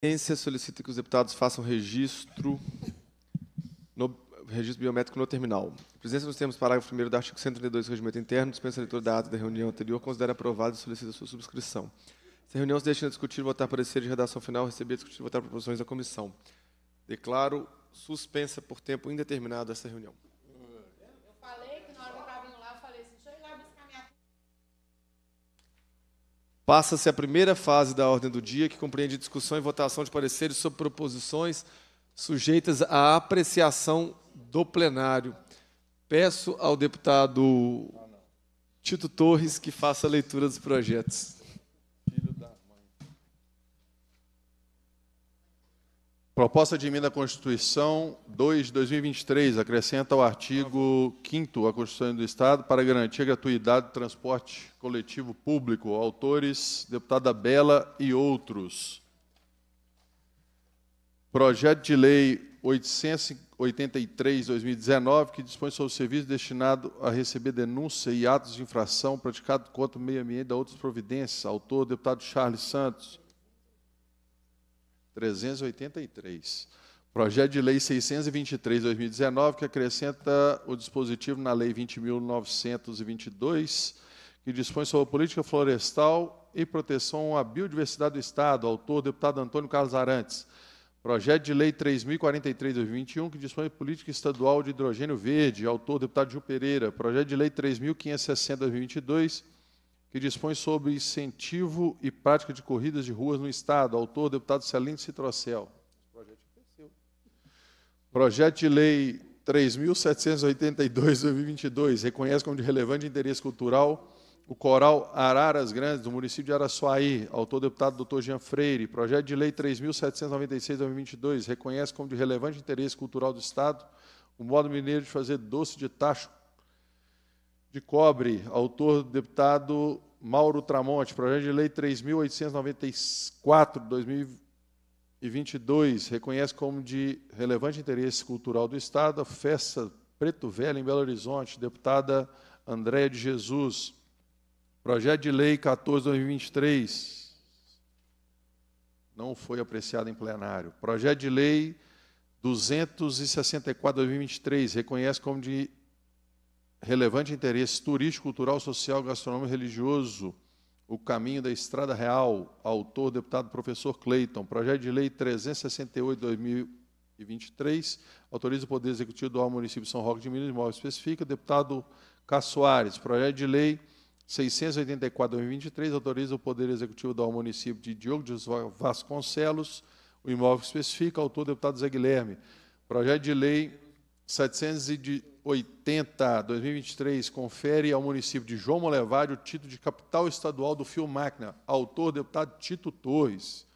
presidência solicita que os deputados façam registro no registro biométrico no terminal. A presidência, nos termos parágrafo 1 do artigo 132 do Regimento Interno, dispensa a leitura da ata da reunião anterior, considera aprovada e solicita sua subscrição. Essa reunião se destina a discutir votar parecer de redação final, receber, discutir votar proposições da comissão. Declaro suspensa por tempo indeterminado essa reunião. Passa-se a primeira fase da ordem do dia, que compreende discussão e votação de pareceres sobre proposições sujeitas à apreciação do plenário. Peço ao deputado Tito Torres que faça a leitura dos projetos. Proposta de emenda à Constituição 2 de 2023 acrescenta o artigo 5 à Constituição do Estado para garantir a gratuidade do transporte coletivo público. Autores, deputada Bela e outros. Projeto de Lei 883-2019, que dispõe sobre o serviço destinado a receber denúncia e atos de infração praticados contra o meio ambiente e outras providências. Autor, deputado Charles Santos. 383. Projeto de Lei 623-2019, que acrescenta o dispositivo na Lei 20.922, que dispõe sobre a política florestal e proteção à biodiversidade do Estado. Autor, deputado Antônio Carlos Arantes. Projeto de Lei 3.043-2021, que dispõe de política estadual de hidrogênio verde. Autor, deputado Gil Pereira. Projeto de Lei 3.560-2022, que dispõe sobre incentivo e prática de corridas de ruas no Estado. Autor, deputado Celino Citrocel. Projeto de Lei 3.782-2022 reconhece como de relevante interesse cultural o Coral Araras Grandes, do município de Araçuaí. Autor, deputado Dr. Jean Freire. Projeto de Lei 3.796-2022 reconhece como de relevante interesse cultural do Estado o modo mineiro de fazer doce de tacho de cobre, autor deputado Mauro Tramonte, projeto de lei 3.894 de 2022, reconhece como de relevante interesse cultural do Estado a festa Preto Velho em Belo Horizonte, deputada Andréia de Jesus, projeto de lei 14 de 2023, não foi apreciado em plenário, projeto de lei 264 de 2023, reconhece como de relevante interesse turístico, cultural, social, gastronômico e religioso, O Caminho da Estrada Real, autor, deputado professor Cleiton, projeto de lei 368-2023, autoriza o Poder Executivo do município de São Roque de Minas, imóvel especifica, deputado Caçoares, projeto de lei 684-2023, autoriza o Poder Executivo do município de Diogo de Vasconcelos, o imóvel especifica, autor, deputado Zé Guilherme, projeto de lei 780, 2023, confere ao município de João Molevade o título de capital estadual do Fio Máquina. Autor, deputado Tito Torres.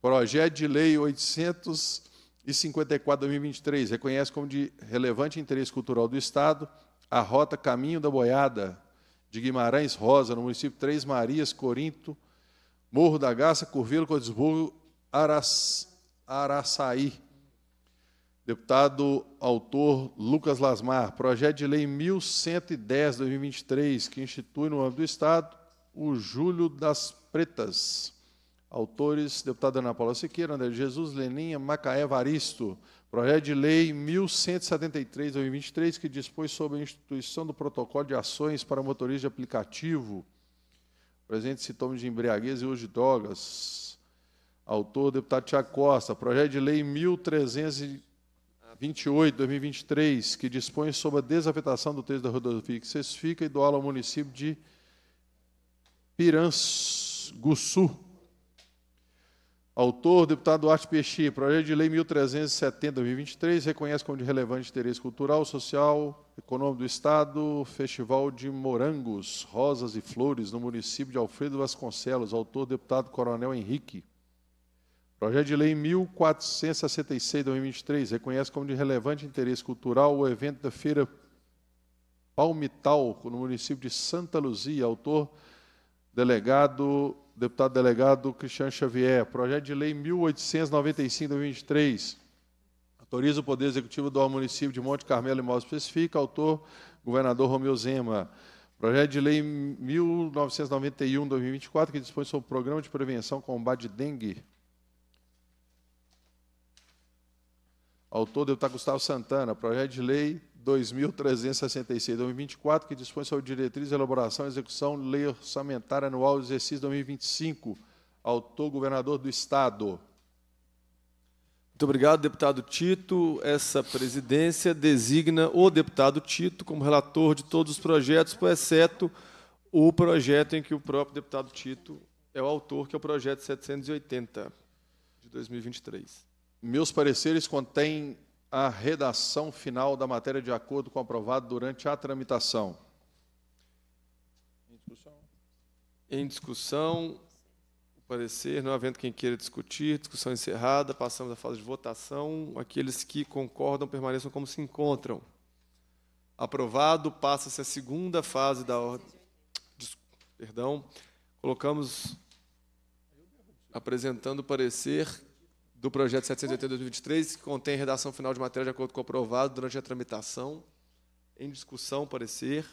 Projeto de lei 854, 2023, reconhece como de relevante interesse cultural do Estado a rota Caminho da Boiada, de Guimarães Rosa, no município Três Marias, Corinto, Morro da Garça, Curvelo, Codesburgo, Araç, Araçaí. Deputado autor Lucas Lasmar, projeto de lei 1110 2023, que institui no âmbito do Estado o Júlio das Pretas. Autores, deputada Ana Paula Siqueira, André Jesus, Leninha, Macaé Varisto. Projeto de lei 1173 2023, que dispõe sobre a instituição do protocolo de ações para motoristas de aplicativo. Presente sintomas de embriaguez e uso de drogas. Autor, deputado Tiago Costa. Projeto de lei 1300 28, 2023, que dispõe sobre a desafetação do texto da rodovia que cessifica e doá ao município de Piranguçu. Autor, deputado Duarte Peixi, projeto de lei 1370, 2023, reconhece como de relevante interesse cultural, social, econômico do Estado, Festival de Morangos, Rosas e Flores, no município de Alfredo Vasconcelos. Autor, deputado Coronel Henrique. Projeto de Lei 1466 2023 reconhece como de relevante interesse cultural o evento da Feira Palmital, no município de Santa Luzia, autor delegado, deputado delegado Cristiano Xavier. Projeto de Lei 1895 2023 autoriza o Poder Executivo do município de Monte Carmelo e Imóvel especifica, autor governador Romeu Zema. Projeto de Lei 1991 2024 que dispõe sobre o Programa de Prevenção e Combate de Dengue Autor, deputado Gustavo Santana. Projeto de lei 2.366-2024, que dispõe sobre diretrizes, elaboração e execução lei orçamentária anual do exercício 2025. Autor, governador do Estado. Muito obrigado, deputado Tito. Essa presidência designa o deputado Tito como relator de todos os projetos, exceto o projeto em que o próprio deputado Tito é o autor, que é o projeto 780 de 2023. Meus pareceres contêm a redação final da matéria de acordo com o aprovado durante a tramitação. Em discussão. Em discussão, o parecer, não havendo quem queira discutir, discussão encerrada, passamos à fase de votação. Aqueles que concordam permaneçam como se encontram. Aprovado, passa-se a segunda fase da ordem. Perdão, colocamos apresentando o parecer do projeto 780-2023, que contém redação final de matéria de acordo com o aprovado durante a tramitação. Em discussão, parecer.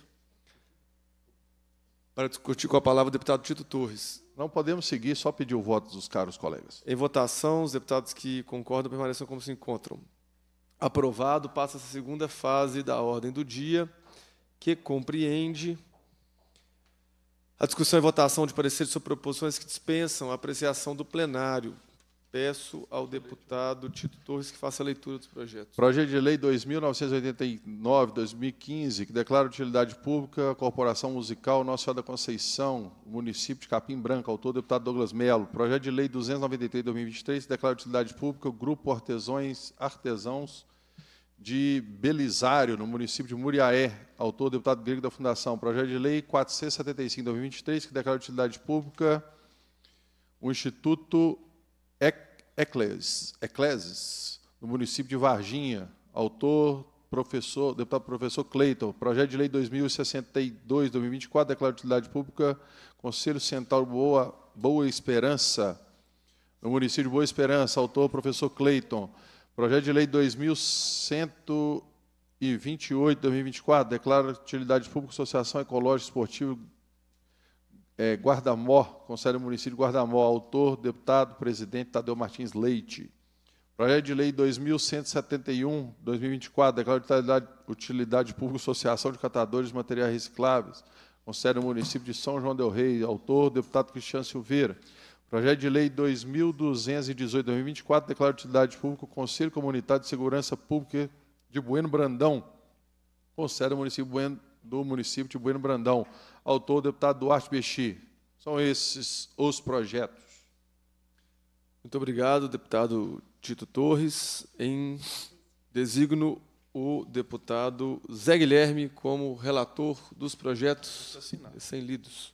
Para discutir com a palavra o deputado Tito Torres. Não podemos seguir, só pedir o voto dos caros colegas. Em votação, os deputados que concordam permaneçam como se encontram. Aprovado, passa a segunda fase da ordem do dia, que compreende a discussão e votação de pareceres sobre proposições que dispensam a apreciação do plenário, Peço ao deputado Tito Torres que faça a leitura dos projetos. Projeto de Lei 2989-2015, que declara utilidade pública a Corporação Musical Nossa Senhora da Conceição, município de Capim Branco, autor deputado Douglas Melo. Projeto de Lei 293-2023, que declara utilidade pública o Grupo Artesões, Artesãos de Belisário, no município de Muriaé, autor deputado Grego da Fundação. Projeto de Lei 475-2023, que declara utilidade pública o Instituto Ecleses, Ecleses, no município de Varginha, autor professor, deputado professor Cleiton, projeto de lei 2062-2024, declara de utilidade pública, Conselho Central Boa, Boa Esperança, no município de Boa Esperança, autor professor Cleiton, projeto de lei 2128-2024, declara de utilidade pública, Associação Ecológica Esportiva é, Guardamó, Conselho Município de Guardamó, autor, deputado, presidente Tadeu Martins Leite. Projeto de Lei 2171, 2024, declara de utilidade, pública Associação de Catadores de Materiais Recicláveis, Conselho Município de São João del Rei, autor, deputado Cristiano Silveira. Projeto de Lei 2218, 2024, declara de utilidade pública Conselho Comunitário de Segurança Pública de Bueno Brandão, Conselho Município do município de Bueno Brandão autor deputado Duarte Bexi. São esses os projetos. Muito obrigado, deputado Tito Torres. Em designo o deputado Zé Guilherme como relator dos projetos recém-lidos.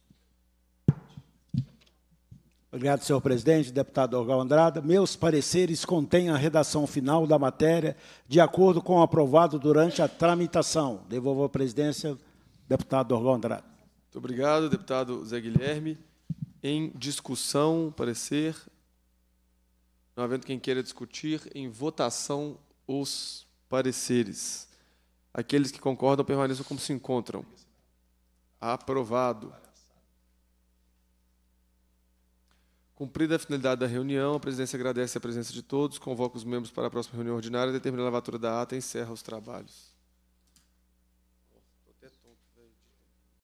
Obrigado, senhor presidente, deputado Orgal Andrada. Meus pareceres contêm a redação final da matéria, de acordo com o aprovado durante a tramitação. Devolvo a presidência, deputado Orgal Andrada. Muito obrigado, deputado Zé Guilherme. Em discussão, parecer. Não havendo quem queira discutir, em votação os pareceres. Aqueles que concordam permaneçam como se encontram. Aprovado. Cumprida a finalidade da reunião, a presidência agradece a presença de todos, convoca os membros para a próxima reunião ordinária, determina a lavatura da ata e encerra os trabalhos.